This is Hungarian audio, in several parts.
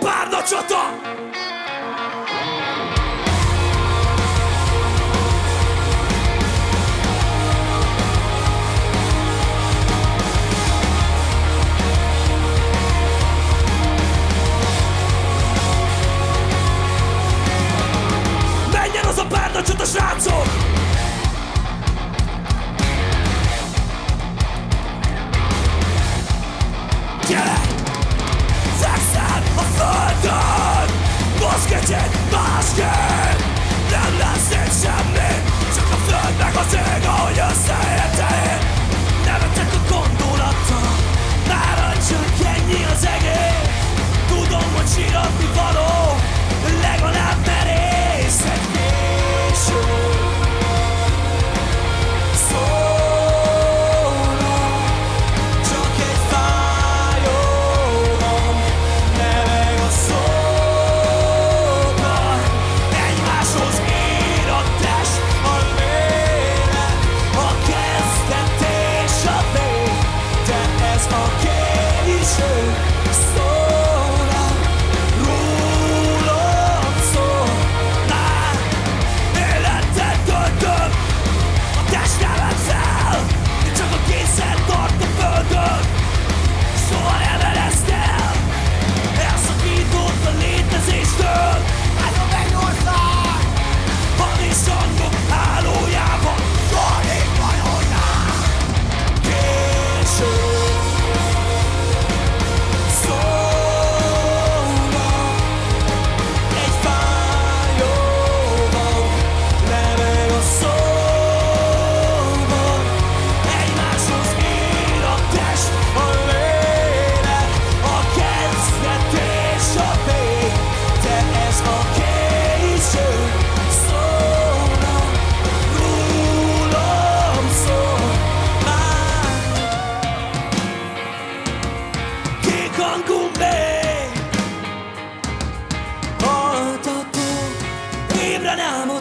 párna csata! Menjen az a párna csata, srácok! Fekszel a all can? Libra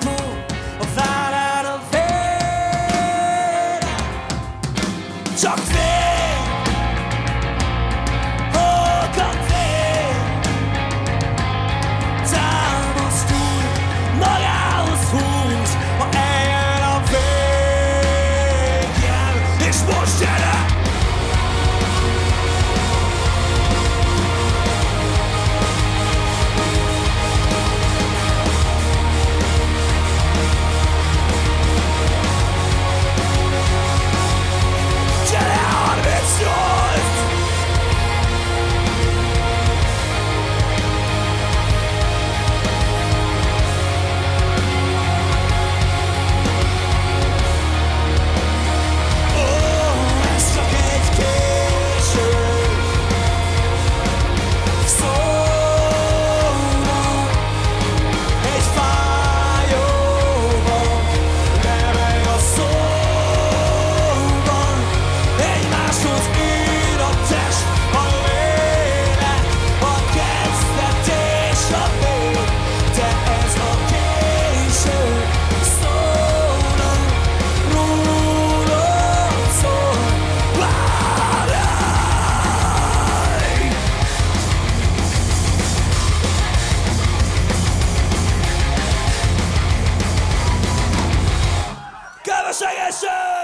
Sessions!